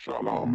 Shalom.